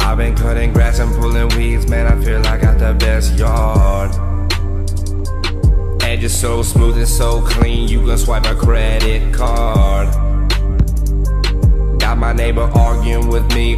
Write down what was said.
I've been cutting grass and pulling weeds, man, I feel I got the best yard. Edge is so smooth and so clean, you can swipe a credit card. Got my neighbor arguing with me